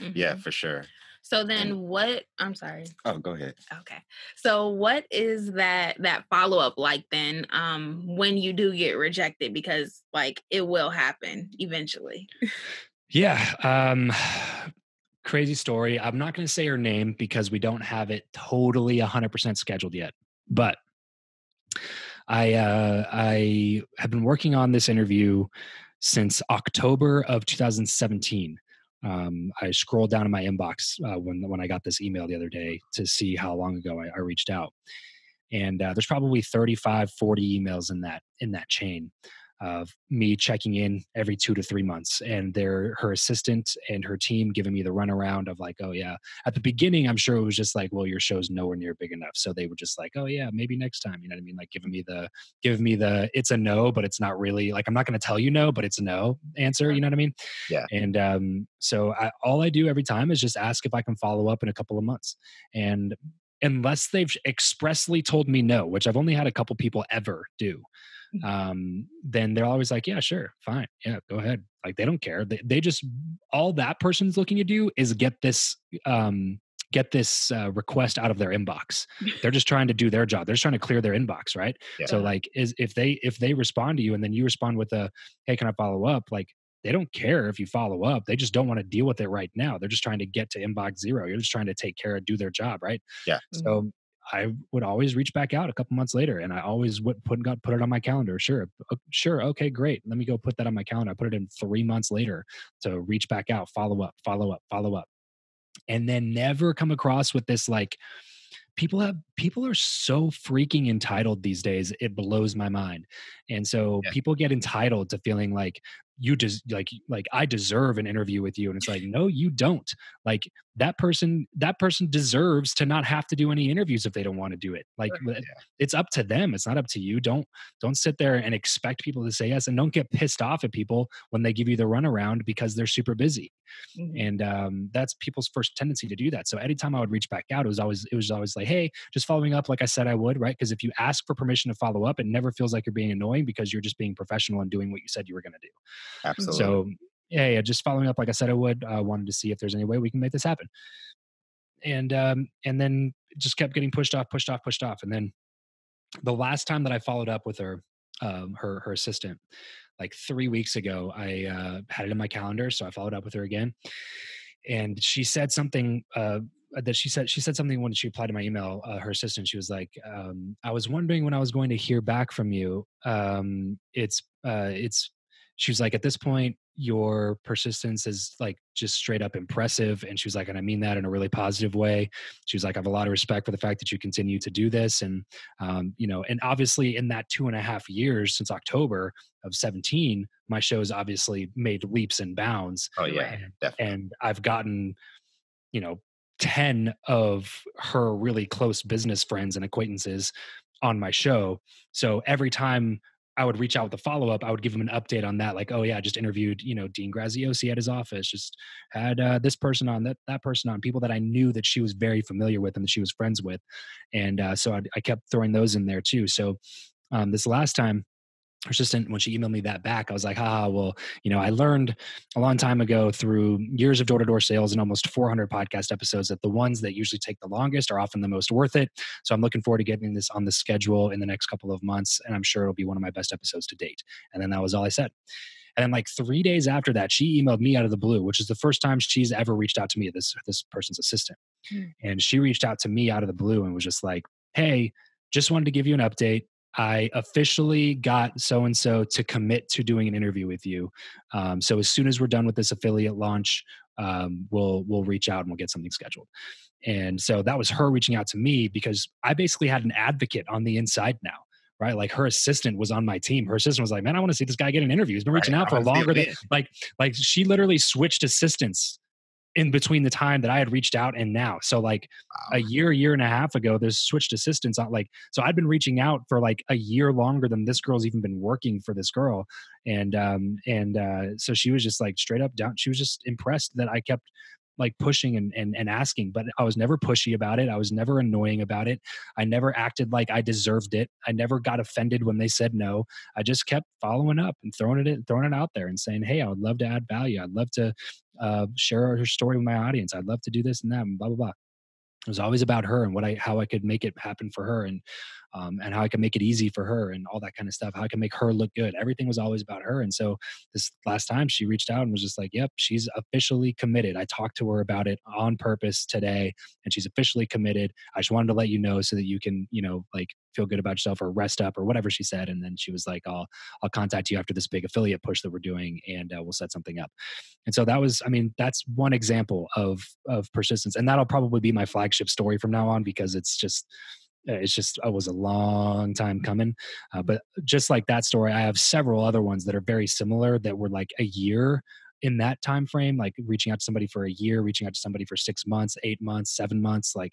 at mm-hmm. yeah for sure so then what I'm sorry. Oh, go ahead. Okay. So what is that that follow-up like then um when you do get rejected because like it will happen eventually. yeah, um crazy story. I'm not going to say her name because we don't have it totally 100% scheduled yet. But I uh I have been working on this interview since October of 2017 um, I scrolled down in my inbox uh, when when I got this email the other day to see how long ago I, I reached out, and uh, there's probably 35, 40 emails in that in that chain of me checking in every two to three months and their her assistant and her team giving me the runaround of like oh yeah. At the beginning i'm sure it was just like well your show's nowhere near big enough. So they were just like oh yeah maybe next time you know what i mean? Like giving me the giving me the it's a no but it's not really like i'm not going to tell you no but it's a no answer you know what i mean? Yeah. And um so I, all i do every time is just ask if i can follow up in a couple of months. And unless they've expressly told me no which i've only had a couple people ever do. Um, then they're always like, yeah, sure, fine, yeah, go ahead. Like they don't care. They, they just all that person's looking to do is get this um, get this uh, request out of their inbox. They're just trying to do their job. They're just trying to clear their inbox, right? Yeah. So like, is if they if they respond to you and then you respond with a, hey, can I follow up? Like they don't care if you follow up. They just don't want to deal with it right now. They're just trying to get to inbox zero. You're just trying to take care of do their job, right? Yeah. So I would always reach back out a couple months later, and I always would put got put it on my calendar. Sure, sure, okay, great. Let me go put that on my calendar. I put it in three months later to reach back out, follow up, follow up, follow up, and then never come across with this like people have people are so freaking entitled these days it blows my mind and so yeah. people get entitled to feeling like you just like like i deserve an interview with you and it's like no you don't like that person that person deserves to not have to do any interviews if they don't want to do it like yeah. it's up to them it's not up to you don't don't sit there and expect people to say yes and don't get pissed off at people when they give you the runaround because they're super busy mm-hmm. and um, that's people's first tendency to do that so anytime i would reach back out it was always it was always like hey just following up like i said i would right because if you ask for permission to follow up it never feels like you're being annoying because you're just being professional and doing what you said you were going to do Absolutely. So yeah, yeah, just following up like I said I would. I uh, wanted to see if there's any way we can make this happen. And um, and then just kept getting pushed off, pushed off, pushed off. And then the last time that I followed up with her, um, her her assistant, like three weeks ago, I uh, had it in my calendar, so I followed up with her again, and she said something uh, that she said she said something when she replied to my email. Uh, her assistant, she was like, um, "I was wondering when I was going to hear back from you. Um, it's uh, it's she was like, at this point, your persistence is like just straight up impressive. And she was like, and I mean that in a really positive way. She was like, I have a lot of respect for the fact that you continue to do this. And, um, you know, and obviously in that two and a half years since October of 17, my show's obviously made leaps and bounds. Oh, yeah. And, and I've gotten, you know, 10 of her really close business friends and acquaintances on my show. So every time I would reach out with a follow up. I would give him an update on that, like, oh yeah, I just interviewed, you know, Dean Graziosi at his office. Just had uh, this person on, that that person on, people that I knew that she was very familiar with and that she was friends with, and uh, so I, I, kept throwing those in there too. So um, this last time, assistant when she emailed me that back i was like ah well you know i learned a long time ago through years of door-to-door sales and almost 400 podcast episodes that the ones that usually take the longest are often the most worth it. So i'm looking forward to getting this on the schedule in the next couple of months and i'm sure it'll be one of my best episodes to date. And then that was all i said. And then like three days after that she emailed me out of the blue which is the first time she's ever reached out to me this this person's assistant. Mm. and she reached out to me out of the blue and was just like hey just wanted to give you an update I officially got so and so to commit to doing an interview with you. Um, so as soon as we're done with this affiliate launch, um, we'll we'll reach out and we'll get something scheduled. And so that was her reaching out to me because I basically had an advocate on the inside now. Right, like her assistant was on my team. Her assistant was like, "Man, I want to see this guy get an interview. He's been reaching right. out for longer than like, like she literally switched assistants in between the time that I had reached out and now. So like wow. a year, year and a half ago, there's switched assistants on like so I'd been reaching out for like a year longer than this girl's even been working for this girl. And um and uh so she was just like straight up down. She was just impressed that I kept like pushing and, and and asking but i was never pushy about it. I was never annoying about it. I never acted like i deserved it. I never got offended when they said no. I just kept following up and throwing it in, throwing it out there and saying hey i would love to add value. I'd love to uh, share her story with my audience. I'd love to do this and that and blah blah blah. It was always about her and what I how I could make it happen for her. And um, and how I can make it easy for her and all that kind of stuff. How I can make her look good. Everything was always about her. And so this last time she reached out and was just like, "Yep, she's officially committed." I talked to her about it on purpose today, and she's officially committed. I just wanted to let you know so that you can, you know, like feel good about yourself or rest up or whatever she said. And then she was like, "I'll I'll contact you after this big affiliate push that we're doing, and uh, we'll set something up." And so that was, I mean, that's one example of of persistence, and that'll probably be my flagship story from now on because it's just it's just it was a long time coming uh, but just like that story i have several other ones that are very similar that were like a year in that time frame like reaching out to somebody for a year reaching out to somebody for six months eight months seven months like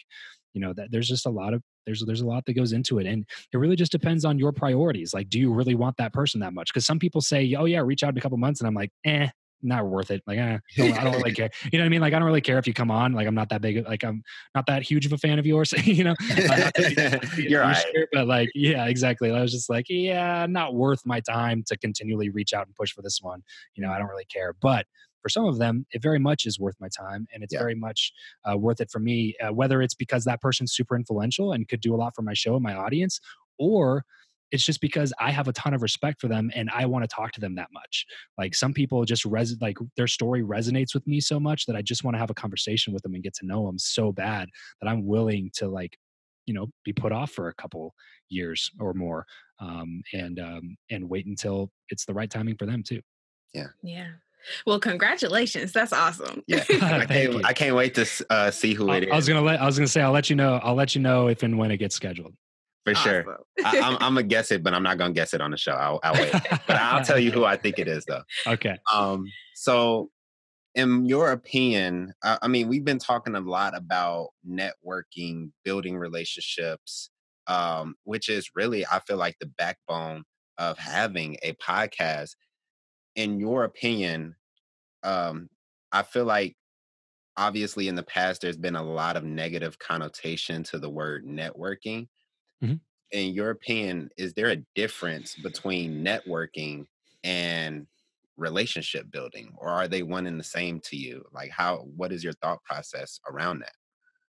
you know that there's just a lot of there's there's a lot that goes into it and it really just depends on your priorities like do you really want that person that much? Because some people say oh yeah reach out in a couple months and i'm like eh not worth it. Like, eh, I don't really care. You know what I mean? Like, I don't really care if you come on. Like, I'm not that big. Like, I'm not that huge of a fan of yours. you know, you're right. but like, yeah, exactly. I was just like, yeah, not worth my time to continually reach out and push for this one. You know, I don't really care. But for some of them, it very much is worth my time, and it's yeah. very much uh, worth it for me. Uh, whether it's because that person's super influential and could do a lot for my show and my audience, or it's just because I have a ton of respect for them and I want to talk to them that much. Like some people just res like their story resonates with me so much that I just want to have a conversation with them and get to know them so bad that I'm willing to like, you know, be put off for a couple years or more, um, and um, and wait until it's the right timing for them too. Yeah. Yeah. Well, congratulations. That's awesome. Yeah. I, can't, I can't wait to uh, see who it is. I was gonna let I was gonna say I'll let you know. I'll let you know if and when it gets scheduled. For awesome. sure. I, am gonna guess it, but I'm not gonna guess it on the show. I'll, I'll wait. but I'll tell you who I think it is, though. Okay. Um. So, in your opinion, I, I mean, we've been talking a lot about networking, building relationships, um, which is really, I feel like, the backbone of having a podcast. In your opinion, um, I feel like obviously in the past there's been a lot of negative connotation to the word networking Mm-hmm. In your opinion, is there a difference between networking and relationship building, or are they one and the same to you? Like, how? What is your thought process around that?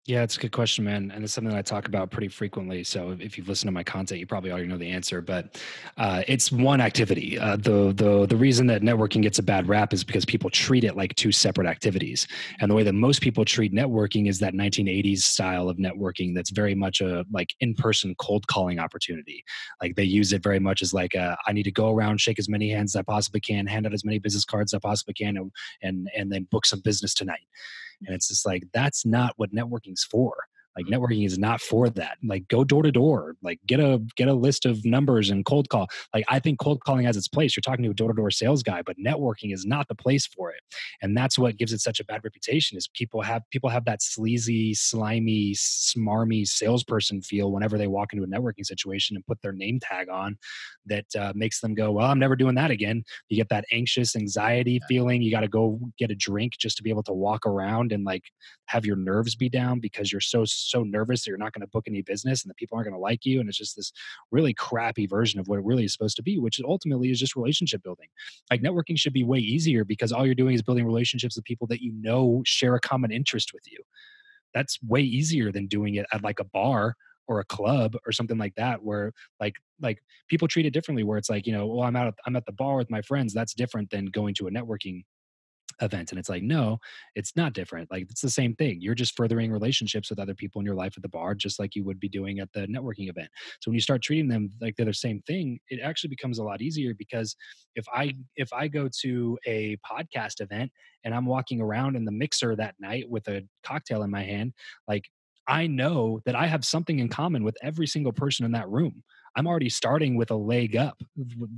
Yeah, it's a good question, man, and it's something that I talk about pretty frequently. So if you've listened to my content, you probably already know the answer. But uh, it's one activity. Uh, the the the reason that networking gets a bad rap is because people treat it like two separate activities. And the way that most people treat networking is that 1980s style of networking that's very much a like in person cold calling opportunity. Like they use it very much as like a, I need to go around, shake as many hands as I possibly can, hand out as many business cards as I possibly can, and and, and then book some business tonight and it's just like that's not what networking's for like networking is not for that. Like go door to door. Like get a get a list of numbers and cold call. Like I think cold calling has its place. You're talking to a door to door sales guy, but networking is not the place for it. And that's what gives it such a bad reputation. Is people have people have that sleazy, slimy, smarmy salesperson feel whenever they walk into a networking situation and put their name tag on, that uh, makes them go, "Well, I'm never doing that again." You get that anxious anxiety feeling. You got to go get a drink just to be able to walk around and like have your nerves be down because you're so so nervous that you're not going to book any business and the people aren't going to like you and it's just this really crappy version of what it really is supposed to be which ultimately is just relationship building. Like networking should be way easier because all you're doing is building relationships with people that you know share a common interest with you. That's way easier than doing it at like a bar or a club or something like that where like like people treat it differently where it's like you know well i'm out i'm at the bar with my friends. That's different than going to a networking event and it's like no it's not different like it's the same thing you're just furthering relationships with other people in your life at the bar just like you would be doing at the networking event so when you start treating them like they're the same thing it actually becomes a lot easier because if i if i go to a podcast event and i'm walking around in the mixer that night with a cocktail in my hand like I know that I have something in common with every single person in that room. I'm already starting with a leg up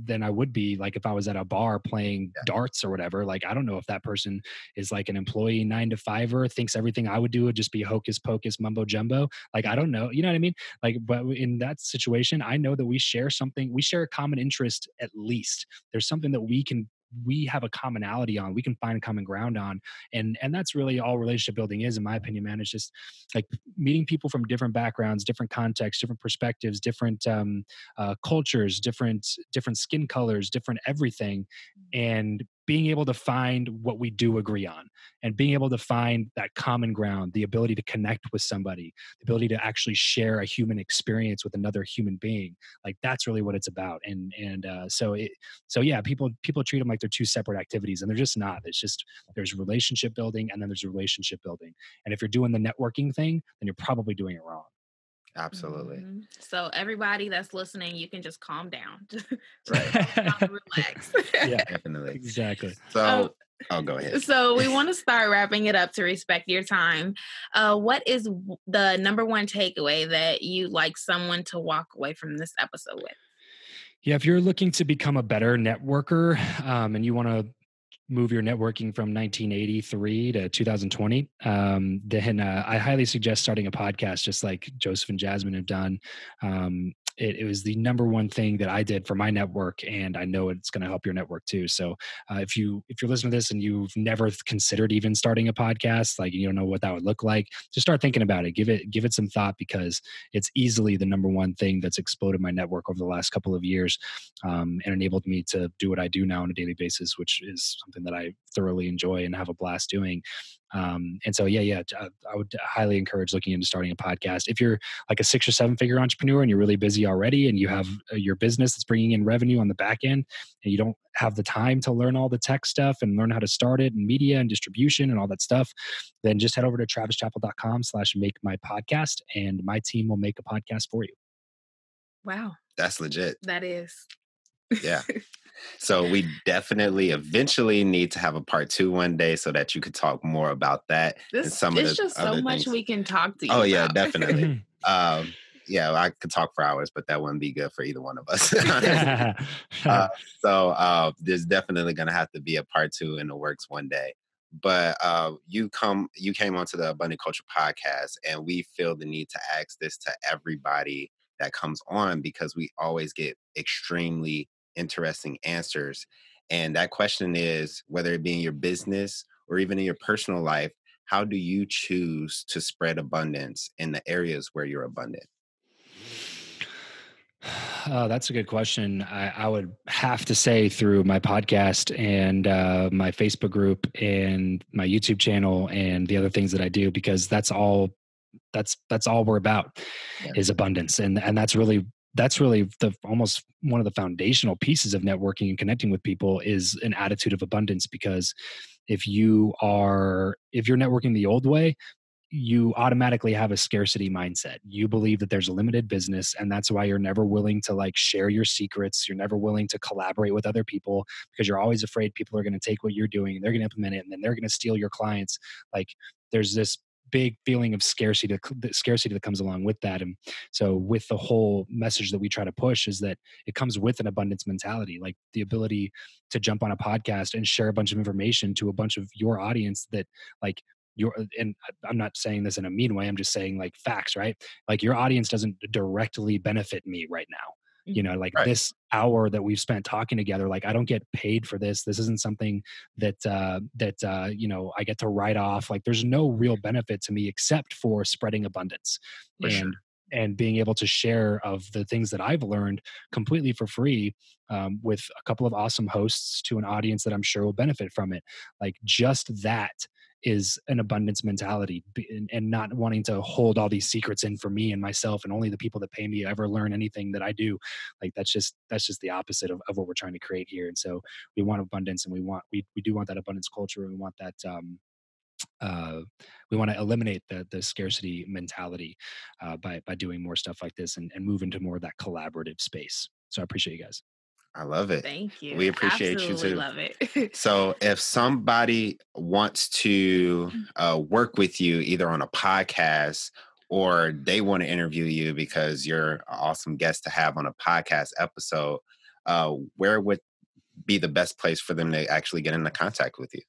than I would be like if I was at a bar playing yeah. darts or whatever. Like I don't know if that person is like an employee nine to fiver, thinks everything I would do would just be hocus pocus mumbo jumbo. Like I don't know, you know what I mean? Like, but in that situation, I know that we share something. We share a common interest at least. There's something that we can we have a commonality on we can find common ground on and and that's really all relationship building is in my opinion man it's just like meeting people from different backgrounds different contexts different perspectives different um, uh, cultures different different skin colors different everything and being able to find what we do agree on and being able to find that common ground the ability to connect with somebody the ability to actually share a human experience with another human being like that's really what it's about. And and uh, so it so yeah people people treat them like they're two separate activities and they're just not. It's just there's relationship building and then there's relationship building. And if you're doing the networking thing then you're probably doing it wrong Absolutely. Mm-hmm. So everybody that's listening, you can just calm down. right. relax. yeah, definitely. Exactly. So um, Oh, go ahead. So we want to start wrapping it up to respect your time. Uh, what is the number one takeaway that you like someone to walk away from this episode with? Yeah, if you're looking to become a better networker um, and you want to move your networking from 1983 to 2020, um, then uh, I highly suggest starting a podcast, just like Joseph and Jasmine have done. Um, it, it, was the number one thing that I did for my network, and I know it's going to help your network too. So, uh, if you if you're listening to this and you've never considered even starting a podcast, like you don't know what that would look like, just start thinking about it. Give it give it some thought because it's easily the number one thing that's exploded my network over the last couple of years, um, and enabled me to do what I do now on a daily basis, which is something that I thoroughly enjoy and have a blast doing. Um, and so, yeah, yeah, uh, I would highly encourage looking into starting a podcast. If you're like a six or seven figure entrepreneur and you're really busy already and you have uh, your business that's bringing in revenue on the back end and you don't have the time to learn all the tech stuff and learn how to start it and media and distribution and all that stuff, then just head over to travischappell.com slash make my podcast and my team will make a podcast for you. Wow. That's legit. That is. Yeah. So we definitely eventually need to have a part two one day so that you could talk more about that. This, and some it's of the just so much we can talk to you. Oh about. yeah, definitely. um, yeah, I could talk for hours, but that wouldn't be good for either one of us. uh, so uh, there's definitely going to have to be a part two in the works one day. But uh, you come, you came onto the Abundant Culture podcast, and we feel the need to ask this to everybody that comes on because we always get extremely interesting answers. And that question is whether it be in your business or even in your personal life, how do you choose to spread abundance in the areas where you're abundant? Oh, that's a good question. I, I, would have to say through my podcast and uh, my Facebook group and my YouTube channel and the other things that I do, because that's all that's that's all we're about yeah. is abundance, and and that's really that's really the almost one of the foundational pieces of networking and connecting with people is an attitude of abundance because if you are if you're networking the old way you automatically have a scarcity mindset. You believe that there's a limited business, and that's why you're never willing to like share your secrets. You're never willing to collaborate with other people because you're always afraid people are going to take what you're doing and they're going to implement it, and then they're going to steal your clients. Like there's this big feeling of scarcity the scarcity that comes along with that and so with the whole message that we try to push is that it comes with an abundance mentality like the ability to jump on a podcast and share a bunch of information to a bunch of your audience that like your and i'm not saying this in a mean way i'm just saying like facts right? Like your audience doesn't directly benefit me right now you know like right. this hour that we've spent talking together like i don't get paid for this this isn't something that uh that uh you know i get to write off like there's no real benefit to me except for spreading abundance for and sure. and being able to share of the things that i've learned completely for free um, with a couple of awesome hosts to an audience that i'm sure will benefit from it like just that is an abundance mentality and, not wanting to hold all these secrets in for me and myself and only the people that pay me ever learn anything that I do. Like that's just that's just the opposite of, of what we're trying to create here. And so we want abundance and we want we we do want that abundance culture we want that um uh, we want to eliminate the the scarcity mentality uh, by by doing more stuff like this and, and move into more of that collaborative space. So I appreciate you guys. I love it. Thank you. We appreciate Absolutely you too. Love it. so, if somebody wants to mm. uh, work with you either on a podcast or they want to interview you because you're an awesome guest to have on a podcast episode, uh, where would be the best place for them to actually get into contact with you?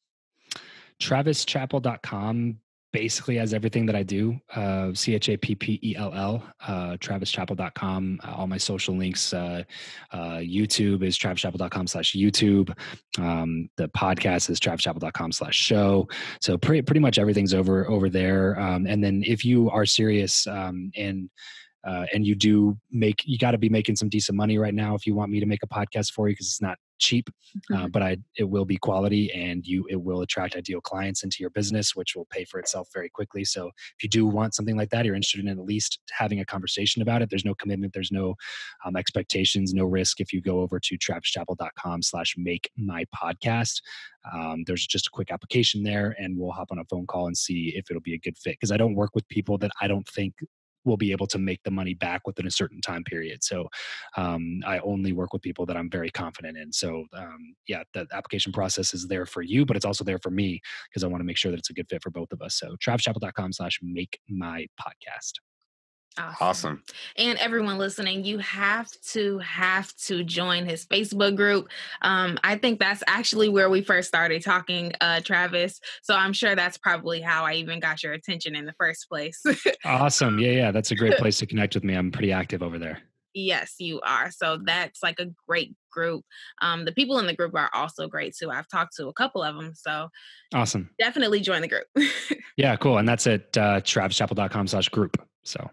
TravisChappell.com basically has everything that I do. Uh, C H A P P E L L, uh, travischappell.com. Uh, all my social links. Uh, uh, YouTube is travischappell.com slash YouTube. Um, the podcast is travischappell.com slash show. So pretty, pretty much everything's over, over there. Um, and then if you are serious um, and uh, and you do make you got to be making some decent money right now if you want me to make a podcast for you because it's not cheap uh, mm-hmm. uh, but i it will be quality and you it will attract ideal clients into your business which will pay for itself very quickly. So if you do want something like that you're interested in at least having a conversation about it. There's no commitment there's no um, expectations no risk. If you go over to travischappell.com slash make my podcast um, there's just a quick application there and we'll hop on a phone call and see if it'll be a good fit. Because i don't work with people that i don't think will be able to make the money back within a certain time period. So um, I only work with people that I'm very confident in. So um, yeah, the application process is there for you, but it's also there for me because I want to make sure that it's a good fit for both of us. So travischappell.com slash make my podcast. Awesome. awesome. And everyone listening, you have to have to join his Facebook group. Um, I think that's actually where we first started talking, uh, Travis. So I'm sure that's probably how I even got your attention in the first place. awesome. Yeah, yeah. That's a great place to connect with me. I'm pretty active over there. Yes, you are. So that's like a great group. Um, the people in the group are also great too. I've talked to a couple of them. So awesome. Definitely join the group. yeah, cool. And that's at uh, slash group. So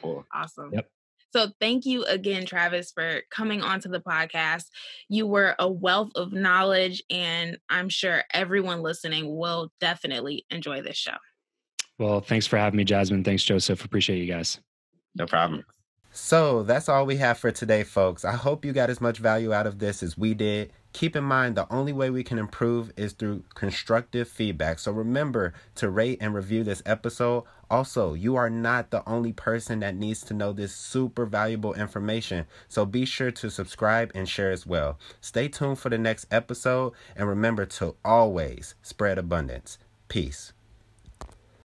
Cool. Awesome. Yep. So thank you again, Travis, for coming onto the podcast. You were a wealth of knowledge, and I'm sure everyone listening will definitely enjoy this show. Well, thanks for having me, Jasmine. Thanks, Joseph. Appreciate you guys. No problem. So that's all we have for today, folks. I hope you got as much value out of this as we did. Keep in mind, the only way we can improve is through constructive feedback. So remember to rate and review this episode. Also, you are not the only person that needs to know this super valuable information. So be sure to subscribe and share as well. Stay tuned for the next episode and remember to always spread abundance. Peace.